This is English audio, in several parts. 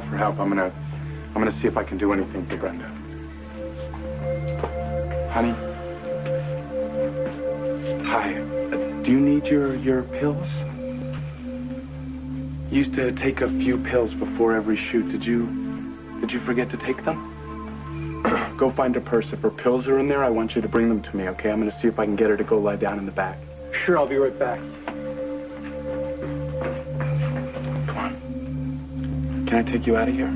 call for help. I'm gonna, I'm gonna see if I can do anything for Brenda. Honey. Hi. Do you need your your pills? You used to take a few pills before every shoot. Did you, did you forget to take them? go find her purse. If her pills are in there, I want you to bring them to me, okay? I'm gonna see if I can get her to go lie down in the back. Sure, I'll be right back. Can I take you out of here?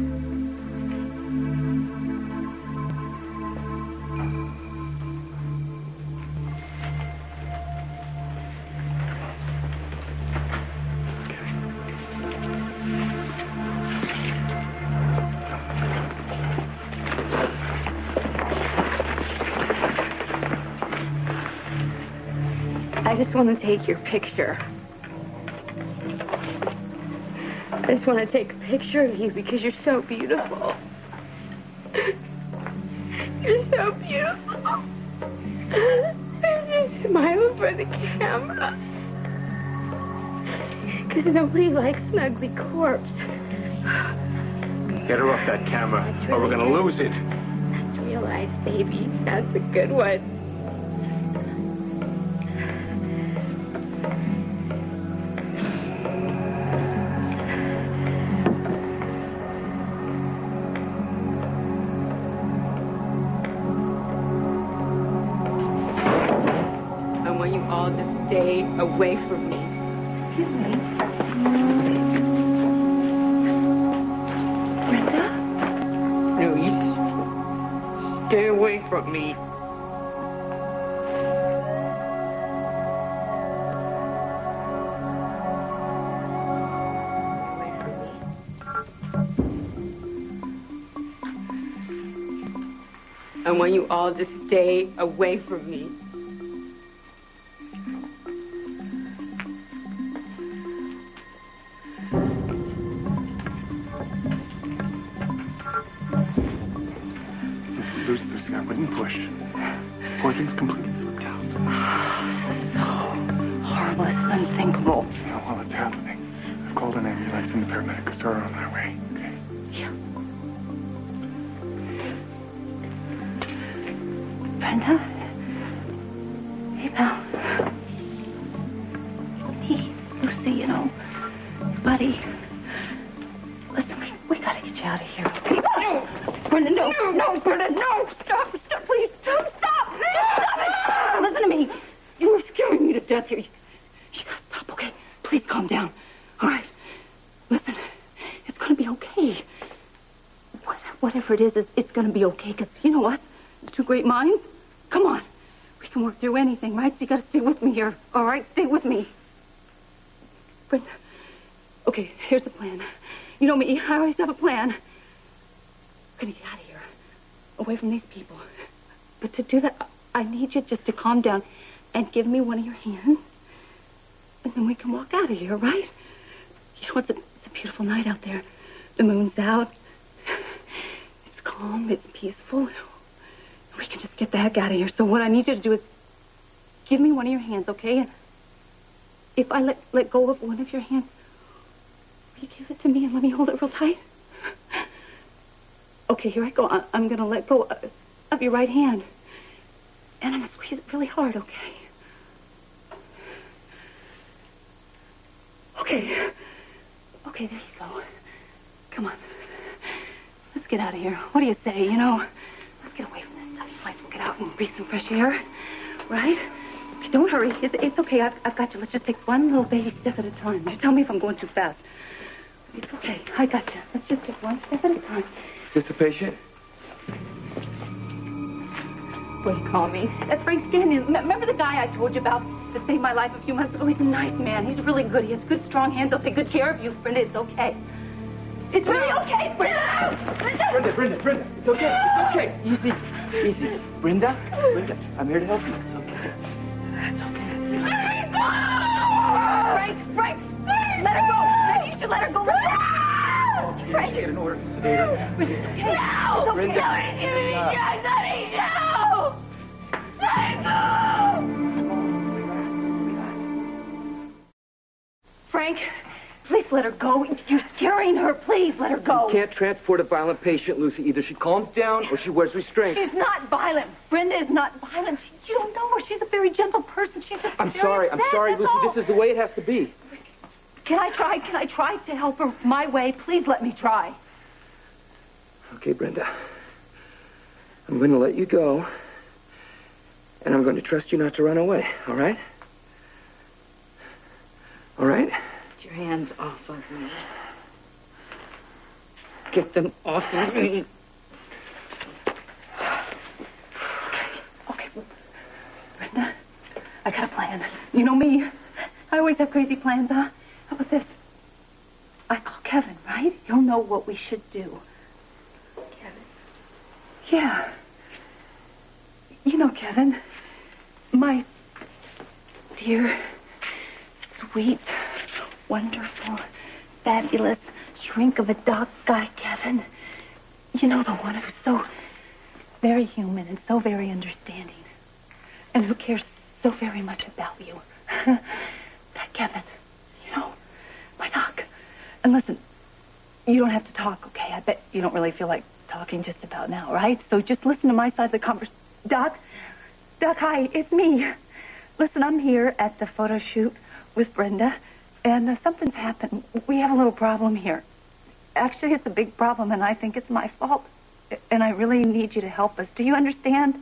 I just want to take your picture. I just want to take a picture of you because you're so beautiful. You're so beautiful. I'm just smiling for the camera. Because nobody likes an ugly corpse. Get her off that camera, or we're gonna lose it. That's real life, baby. That's a good one. Away from me. Excuse me. Brenda? No, you stay away from me. Away from me. I want you all to stay away from me. Lose this guy. Wouldn't push. Poor thing's completely slipped out. Horrible, it's unthinkable. Yeah, well, it's happening. I've called an ambulance and the paramedics are on their way. Okay. Yeah. Brenda? Brenda, no! No, Brenda, no! Stop! Stop, please! Stop! Stop! Stop it! Listen to me. You are scaring me to death here. You, gotta stop, okay? Please calm down. All right? Listen, it's gonna be okay. What, whatever it is, it's, it's gonna be okay, because you know what? Two great minds. Come on. We can work through anything, right? So you gotta stay with me here. All right? Stay with me. Brenda. Okay, here's the plan. You know me, I always have a plan. We're gonna get out of here. Away from these people. But to do that, I I need you just to calm down and give me one of your hands. And then we can walk out of here, right? You know, it's a, it's a beautiful night out there. The moon's out. It's calm, it's peaceful. We can just get the heck out of here. So what I need you to do is give me one of your hands, okay? And if I let let go of one of your hands, will you give it to me and let me hold it real tight? Okay, here I go. I, I'm gonna let go of, your right hand, and I'm gonna squeeze it really hard, okay? Okay. Okay, there you go. Come on. Let's get out of here. What do you say? You know, let's get away from this stuff. Let's get out and breathe some fresh air, right? Okay, don't hurry. It's, it's okay. I've, I've got you. Let's just take one little baby step at a time. You tell me if I'm going too fast. It's okay. I got you. Let's just take one step at a time. Is this the patient? What do you call me? That's Frank Scanlon. Remember the guy I told you about that saved my life a few months ago? He's a nice man. He's really good. He has good, strong hands. He'll take good care of you, Brenda. It's okay. It's really okay, Brenda. Brenda, Brenda, Brenda. It's okay. It's okay. Easy. Easy. Brenda? Brenda, I'm here to help you. It's okay. Frank, Frank, let her go. Frank, you should let her go. Frank. Get an order to sedate her. Brenda, it's okay. No. It's okay. Brenda. No. Let go. Frank, Please let her go. You're scaring her. Please let her go. You can't transport a violent patient, Lucy. Either she calms down or she wears restraint. She's not violent. Brenda is not violent. She, you don't know her. She's a very gentle person. She's just I'm sorry. I'm sorry, Lucy. all. This is the way it has to be. Can I try? Can I try to help her my way? Please let me try. Okay, Brenda. I'm going to let you go. And I'm going to trust you not to run away, all right? All right? Get your hands off of me. Get them off of me. Okay. Brenda, I got a plan. You know me. I always have crazy plans, huh? How about this? I call Kevin, right? He'll know what we should do. Yeah. You know Kevin. My dear, sweet, wonderful, fabulous shrink of a dog guy, Kevin. You know, the one who's so very human and so very understanding. And who cares so very much about you. that Kevin, you know, my doc. And listen, you don't have to talk, okay? I bet you don't really feel like talking just about now, right? So just listen to my side of the conversation. Doc? Doc, hi, it's me. Listen, I'm here at the photo shoot with Brenda, and uh, something's happened. We have a little problem here. Actually, it's a big problem, and I think it's my fault. And I really need you to help us. Do you understand?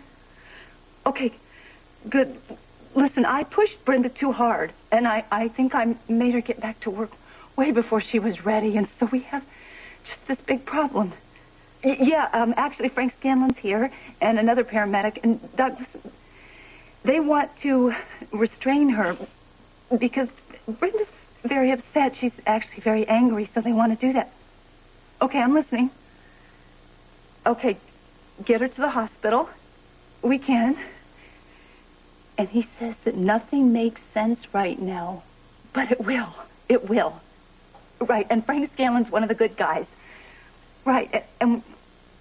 Okay, good. Listen, I pushed Brenda too hard, and I, I think I made her get back to work way before she was ready, and so we have just this big problem. Yeah, um, actually, Frank Scanlon's here, and another paramedic, and Doug, they want to restrain her because Brenda's very upset. She's actually very angry, so they want to do that. Okay, I'm listening. Okay, get her to the hospital. We can. And he says that nothing makes sense right now, but it will. It will. Right, and Frank Scanlon's one of the good guys. Right, and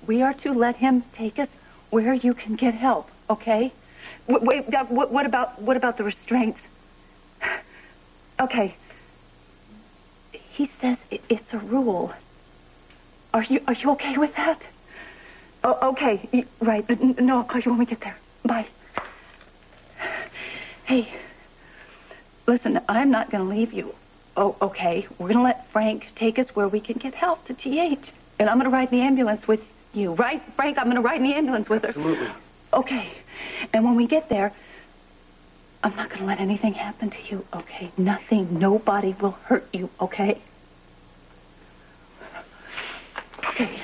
we are to let him take us where you can get help, okay? Wait, uh, wait what, what about what about the restraints? Okay. He says i- it's a rule. Are you are you okay with that? Oh, okay. Right. No, I'll call you when we get there. Bye. Hey, listen, I'm not going to leave you. Oh, okay. We're going to let Frank take us where we can get help to GH. And I'm going to ride the ambulance with you, right? Frank, I'm going to ride in the ambulance with her. Absolutely. Okay. And when we get there, I'm not going to let anything happen to you, okay? Nothing. Nobody will hurt you, okay? Okay.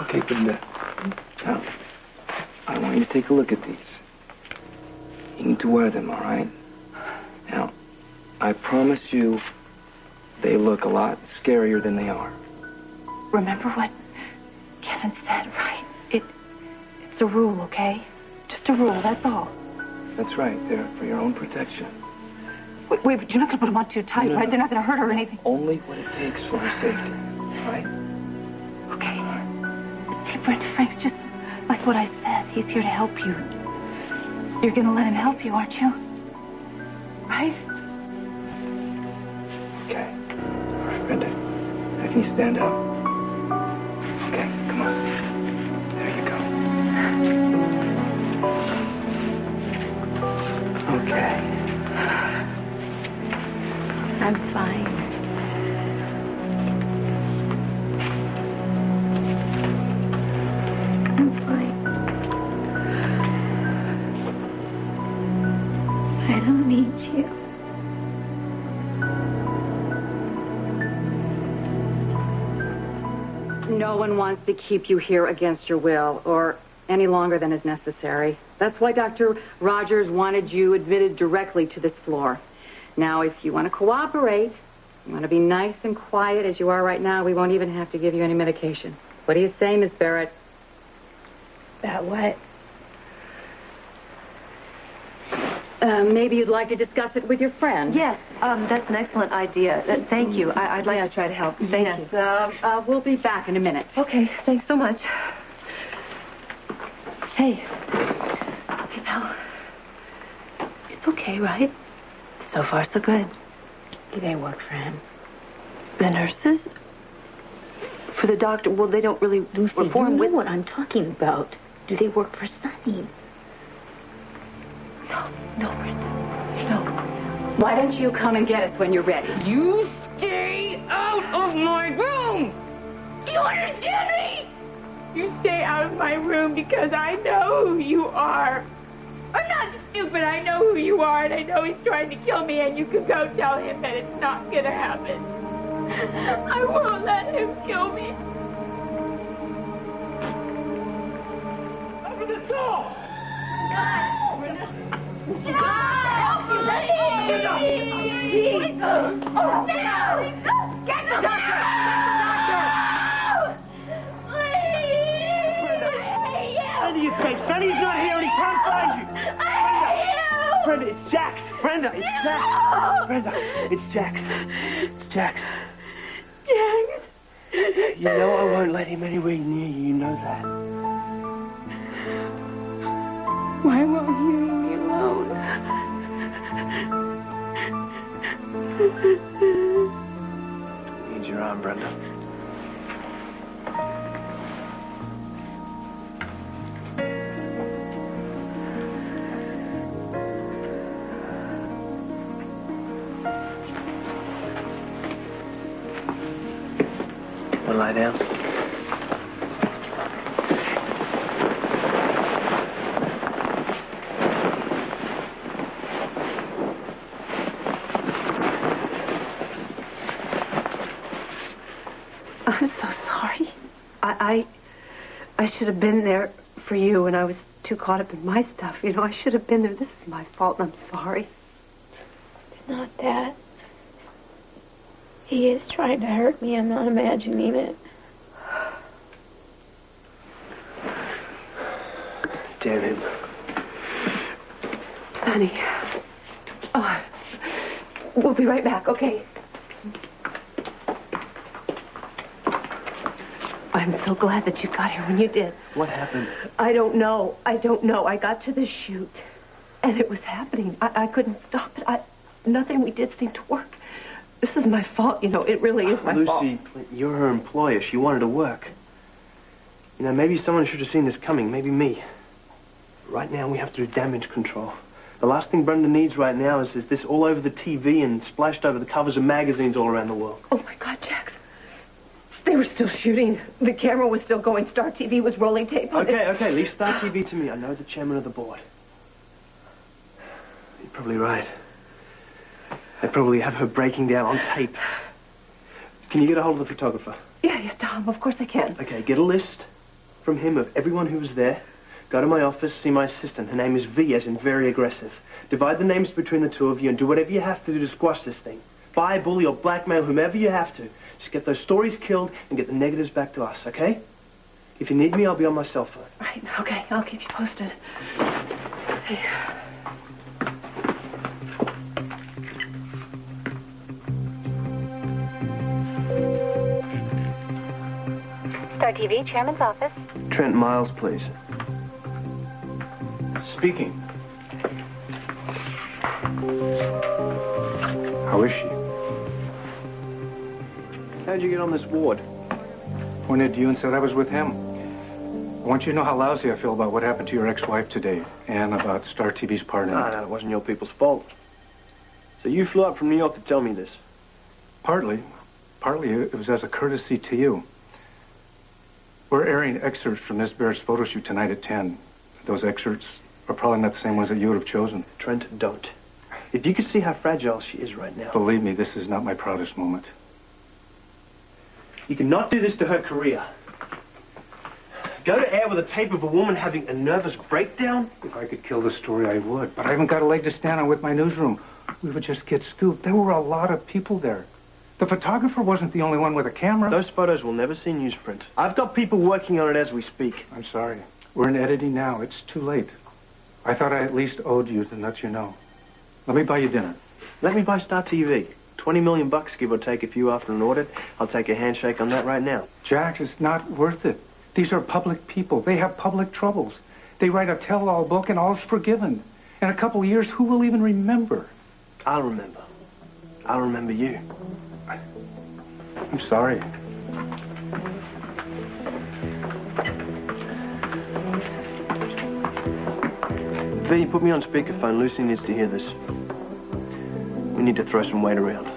Okay, Brenda. Now, I want you to take a look at these. You need to wear them, all right? Now, I promise you they look a lot scarier than they are. Remember what Kevin said, right? It, it's a rule, okay? Just a rule, that's all. That's right. They're for your own protection. Wait, wait, but you're not going to put them on too tight, No, right? no. They're not going to hurt her or anything. Only what it takes for her safety. right? Okay. See, Brenda, Frank's just like what I said. He's here to help you. You're going to let him help you, aren't you? Right? Okay. All right, Brenda. Can you stand up? No one wants to keep you here against your will or any longer than is necessary. That's why Dr. Rogers wanted you admitted directly to this floor. Now, if you want to cooperate, you want to be nice and quiet as you are right now, we won't even have to give you any medication. What do you say, Miss Barrett? About what? Uh, maybe you'd like to discuss it with your friend. Yes, um, that's an excellent idea. Uh, thank you. I, I'd like to try to help. Thank yes. Uh, uh, we'll be back in a minute. Okay, thanks so much. Hey. Pal. It's okay, right? So far, so good. Do they work for him? The nurses? For the doctor, well, they don't really Lucy, you know with... what I'm talking about. Do they work for Sonny? No, no, Brenda. No. Why don't you come and get us when you're ready? You stay out of my room! Do you understand me? You stay out of my room because I know who you are. I'm not stupid. I know who you are, and I know he's trying to kill me, and you can go tell him that it's not going to happen. I won't let him kill me. Open the door! Oh, Sonny's not here and he can't find you. Brenda, it's Jax. Brenda, it's Jax. Brenda, it's Jax. It's Jax. Jax. You know I won't let him anywhere near you. You know that. Why won't you alone? Need your arm, Brenda. Wanna lie down? I'm so sorry. I, I, I should have been there for you, when I was too caught up in my stuff. You know, I should have been there. This is my fault, and I'm sorry. It's not that. He is trying to hurt me. I'm not imagining it. Damn him. Sonny. Oh, we'll be right back, okay? I'm so glad that you got here when you did. What happened? I don't know. I don't know. I got to the shoot, and it was happening. I, I couldn't stop it. I, nothing we did seemed to work. This is my fault, you know. It really is my fault. Lucy, you're her employer. She wanted to work. You know, maybe someone should have seen this coming. Maybe me. Right now, we have to do damage control. The last thing Brenda needs right now is, is this all over the TV and splashed over the covers of magazines all around the world. Oh my God, Jax. They were still shooting. The camera was still going. Star TV was rolling tape on Okay, it. okay, leave Star TV to me. I know the chairman of the board. You're probably right. They probably have her breaking down on tape. Can you get a hold of the photographer? Yeah, yeah, Tom. Of course I can. Okay, get a list from him of everyone who was there. Go to my office, see my assistant. Her name is V, as in very aggressive. Divide the names between the two of you and do whatever you have to do to squash this thing. Buy, bully, or blackmail whomever you have to. Just get those stories killed and get the negatives back to us, okay? If you need me, I'll be on my cell phone. Right, okay. I'll keep you posted. Hey. Star TV, Chairman's office. Trent Miles, please. Speaking. How is she? How'd you get on this ward? pointed to you and said I was with him. I want you to know how lousy I feel about what happened to your ex-wife today and about Star TV's part in ah, No, it. no, it wasn't your people's fault. So you flew up from New York to tell me this. Partly. Partly it was as a courtesy to you. We're airing excerpts from this bear's photo shoot tonight at 10. Those excerpts are probably not the same ones that you would have chosen. Trent, don't. If you could see how fragile she is right now. Believe me, this is not my proudest moment. You cannot do this to her career. Go to air with a tape of a woman having a nervous breakdown? If I could kill the story, I would. But I haven't got a leg to stand on with my newsroom. We would just get scooped. There were a lot of people there. The photographer wasn't the only one with a camera. Those photos will never see newsprint. I've got people working on it as we speak. I'm sorry. We're in editing now. It's too late. I thought I at least owed you to let you know. Let me buy you dinner. Let me buy Star TV. 20 million bucks, give or take, if you after an audit. I'll take a handshake on that right now. Jax, it's not worth it. These are public people. They have public troubles. They write a tell-all book and all's forgiven. In a couple of years, who will even remember? I'll remember. I'll remember you. I'm sorry. V, put me on speakerphone. Lucy needs to hear this. We need to throw some weight around.